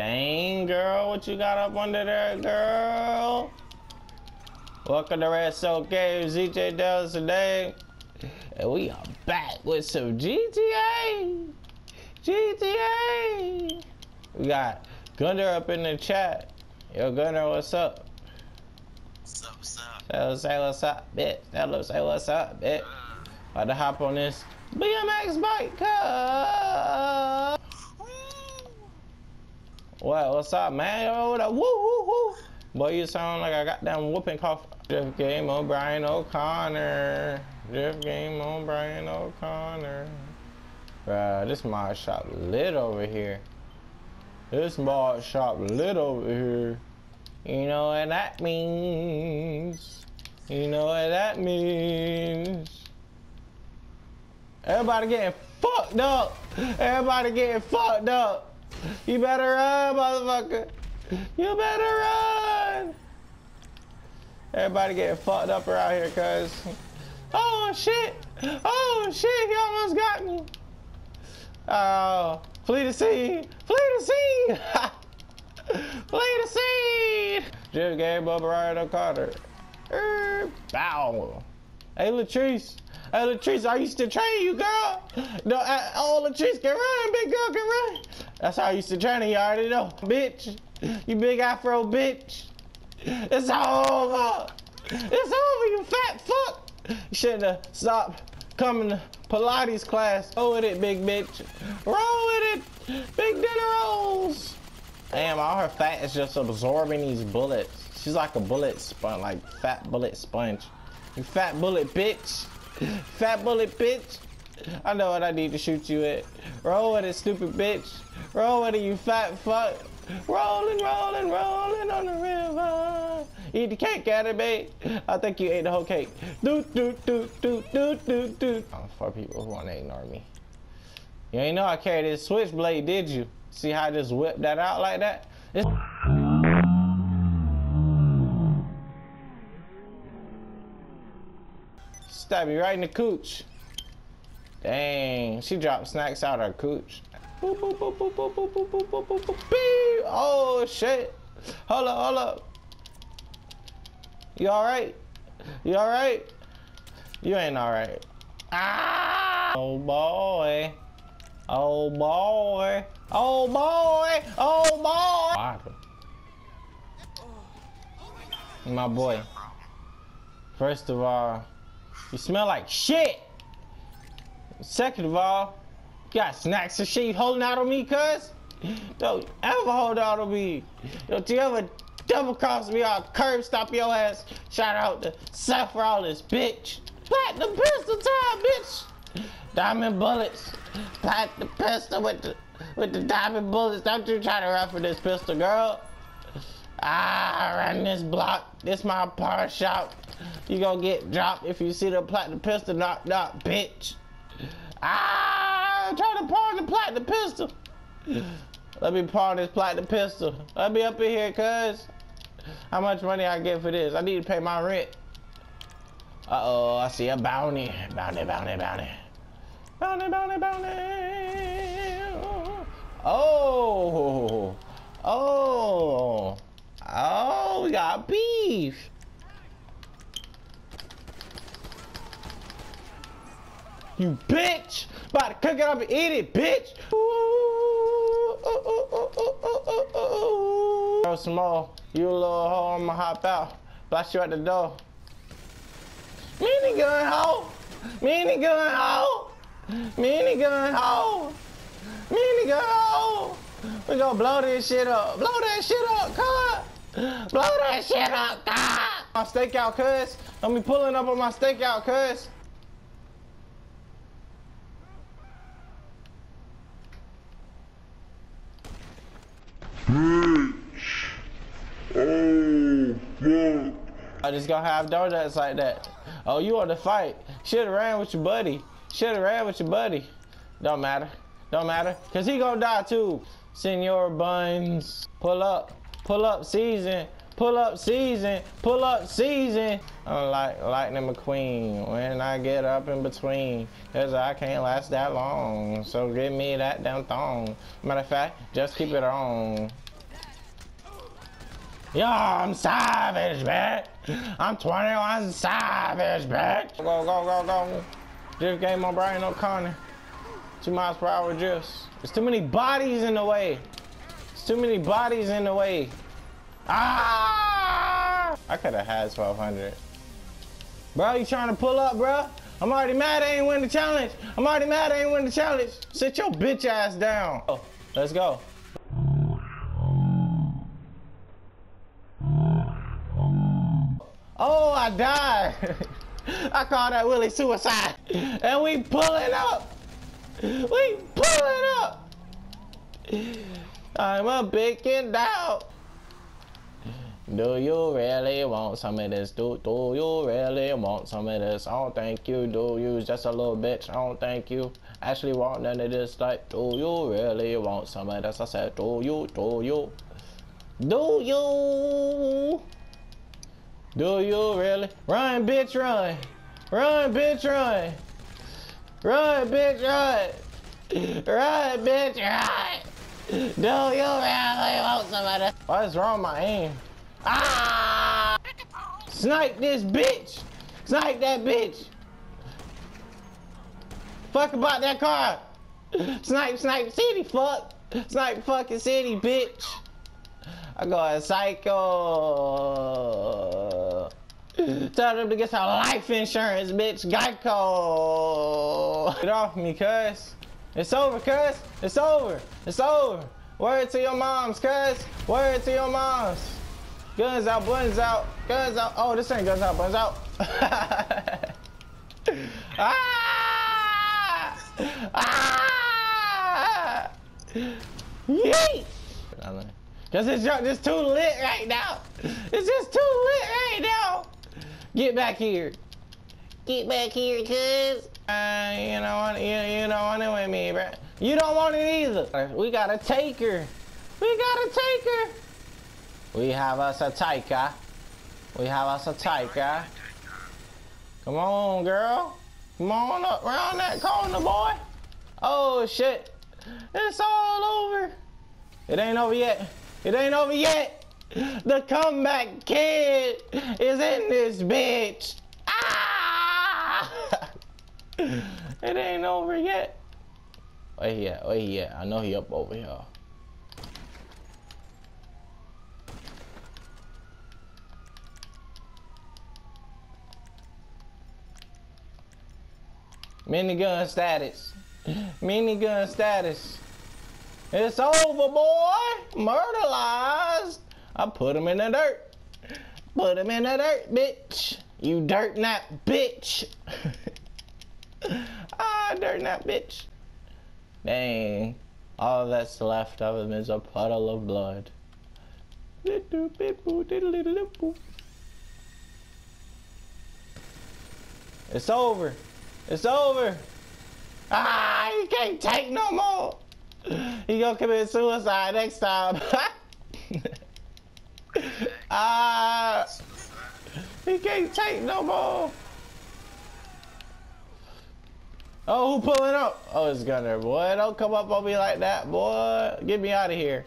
Dang, girl, what you got up under there, girl? Welcome to Red Soul Games, ZJ Dallas today. And we are back with some GTA. GTA. We got Gunner up in the chat. Yo, Gunner, what's up? What's up, what's up? Say what's up, bitch. That looks say what's up, bitch. Uh. About to hop on this BMX bike, cuz. What? What's up, man? Yo, what up? Woo, woo, woo. Boy, you sound like I got them whooping cough. Drift game on Brian O'Connor. Drift game on Brian O'Connor. Bruh, this mod shop lit over here. This mod shop lit over here. You know what that means. You know what that means. Everybody getting fucked up. Everybody getting fucked up. You better run, motherfucker. You better run. Everybody getting fucked up around here, cuz. Oh, shit. Oh, shit. He almost got me. Oh, flee the scene. Flee the scene. flee the scene. Jim gave up Ryan Carter. Er, bow. Hey, Latrice. Hey, Latrice, I used to train you, girl. No, uh, oh, Latrice can run. Big girl can run. That's how I used to train you. already know. Bitch. You big afro bitch. It's over. It's over, you fat fuck. You shouldn't have stopped coming to Pilates class. Roll with it, big bitch. Roll with it. Big dinner rolls. Damn, all her fat is just absorbing these bullets. She's like a bullet sponge, like fat bullet sponge. You fat bullet bitch. Fat bullet bitch. I know what I need to shoot you at. Roll with it, stupid bitch. Roll with it, you fat fuck. Rolling, rolling, rolling on the river. Eat the cake, it, babe. I think you ate the whole cake. Do, do, do, do, do, do, do. For people who want to ignore me. You ain't know I carried this switchblade, did you? See how I just whipped that out like that? It's Stab you right in the cooch. Dang, she dropped snacks out her cooch. Boop, boop, boop, boop, boop, boop, boop, boop, boop, boop, boop, beep. Oh shit. Hold up, hold up. You alright? You alright? You ain't alright. Ah! Oh boy. Oh boy. Oh boy. Oh boy. My boy. First of all, you smell like shit. Second of all, got snacks and shit holding out on me, cuz? Don't ever hold out on me. Don't you ever double cross me or curb stop your ass. Shout out to Seth Rollins, bitch. Platinum pistol time, bitch. Diamond bullets. Platinum pistol with the with the diamond bullets. Don't you try to run for this pistol, girl. I run this block. This my pawn shop. You gonna get dropped if you see the platinum pistol knocked out, bitch. Ah, I'm trying to pawn the platinum pistol. Let me pawn this platinum pistol. Let me up in here, cuz. How much money I get for this? I need to pay my rent. Uh-oh, I see a bounty. Bounty, bounty, bounty. Bounty, bounty, bounty. Oh. Oh. Oh, we got beef. You bitch! About to cook it up and eat it, bitch! Throw some more. You a little hoe, I'ma hop out. Blast you at the door. Minigun hoe! Minigun hoe! Minigun hoe! Minigun hoe! We gonna blow this shit up. Blow that shit up, cuz! Blow that shit up, cuz! My stakeout, cuz. Let me pulling up on my stakeout, cuz. Bitch. Oh, fuck. I just gonna have donuts like that. Oh, you want to fight? Should've ran with your buddy. Should've ran with your buddy. Don't matter. Don't matter. Cause he gonna die too. Senor Buns. Pull up. Pull up season. Pull up season. Pull up season. I'm like Lightning McQueen when I get up in between. Cause I can't last that long. So give me that damn thong. Matter of fact, just keep it on. Yo, I'm savage, man. I'm 21 savage, bitch. Go, go, go, go. Drift game on Brian O'Connor. Two miles per hour drifts. There's too many bodies in the way. There's too many bodies in the way. Ah! I could have had 1200. Bro, you trying to pull up, bro? I'm already mad I ain't win the challenge. I'm already mad I ain't win the challenge. Sit your bitch ass down. Oh, let's go. Oh, I died. I call that Willie suicide. And we pulling up. We pulling up. I'm a picking down. Do you really want some of this? Do, do you really want some of this? I don't think you do. You just a little bitch. I don't think you actually want none of this. Like, do you really want some of this? I said, do you, do you, do you? Do you really? Run, bitch, run. Run, bitch, run. Run, bitch, run. Run, bitch, run. Do you really want some of this? What is wrong with my aim? Ah! Snipe this bitch! Snipe that bitch! Fuck about that car! Snipe, snipe city, fuck! Snipe fucking city, bitch! I go a psycho! Tell them to get some life insurance, bitch! Geico! Get off me, cuz! It's over, cuz! It's over! It's over! Word to your moms, cuz! Word to your moms! Guns out, buns out, guns out. Oh, this ain't guns out, buns out. ah! Ah! Yeet! Cause it's just too lit right now. It's just too lit right now. Get back here. Get back here, cuz. Uh, you don't want you, you don't want it with me, bro. You don't want it either. We gotta take her. We gotta take her. We have us a tiger. We have us a tiger. Come on, girl. Come on up around that corner, boy. Oh, shit. It's all over. It ain't over yet. It ain't over yet. The comeback kid is in this bitch. Ah! it ain't over yet. Where he at? Where he at? I know he up over here. Minigun status. Minigun status. It's over, boy. Murderized. I put him in the dirt. Put him in the dirt, bitch. You dirt nap, bitch. ah, dirt nap, bitch. Dang. All that's left of him is a puddle of blood. It's over. It's over. Ah, he can't take no more. He gonna commit suicide next time. ah, he can't take no more. Oh, who pulling up? Oh, it's Gunner, boy. Don't come up on me like that, boy. Get me out of here.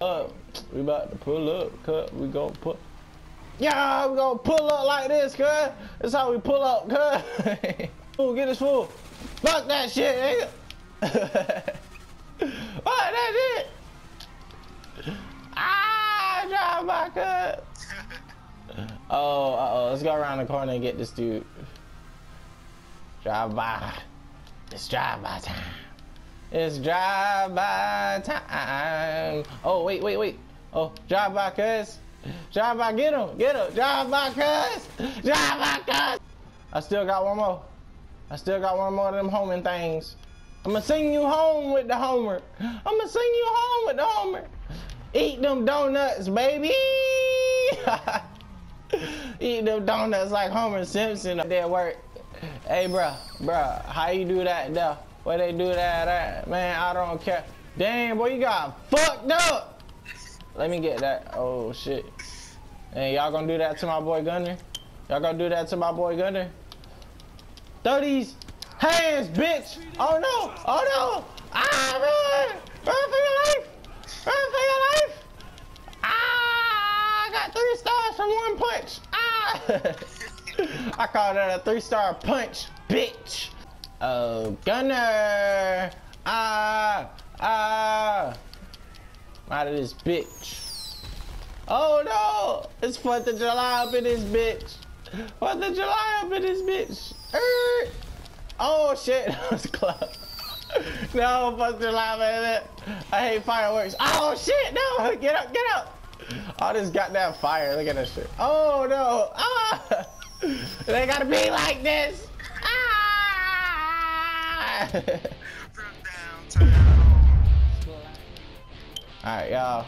Uh, we about to pull up, cut. We gonna put. Yeah, we gonna pull up like this, cuz. That's how we pull up, cuz. Ooh, get this fool. Fuck that shit, nigga. Fuck that shit. Ah, drive back up. Oh, uh oh. Let's go around the corner and get this dude. Drive by. It's drive by time. It's drive by time. Oh, wait, wait, wait. Oh, drive by, cuz. Drive by, get him, get him. Drive by, cuz. Drive by, cuz. I still got one more. I still got one more of them homing things. I'ma sing you home with the homer. I'ma sing you home with the homer. Eat them donuts, baby. Eat them donuts like Homer Simpson. That work. Hey, bruh, bruh, how you do that there? Where they do that at? Man, I don't care. Damn, boy, you got fucked up. Let me get that. Oh, shit. Hey, y'all gonna do that to my boy Gunner? Y'all gonna do that to my boy Gunner? Throw these hands, bitch! Oh no! Oh no! Ah, run! Run for your life! Run for your life! Ah, I got three stars from one punch. Ah! I call that a three star punch, bitch. Oh, gunner. Ah, ah. Out of this bitch. Oh no! It's 4th of July up in this bitch. 4th of July up in this bitch. Er. Oh shit, that was close. No, 4th of July, man. I hate fireworks. Oh shit, no! Get up, get up! All this goddamn fire. Look at that shit. Oh no! Ah! They gotta be like this. Ah! Alright, y'all.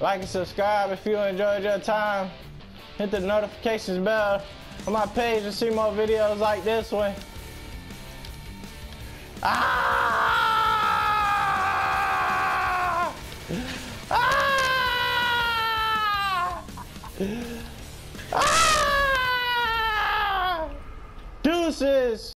Like and subscribe if you enjoyed your time. Hit the notifications bell on my page to see more videos like this one. Ah! Ah! Ah! Deuces!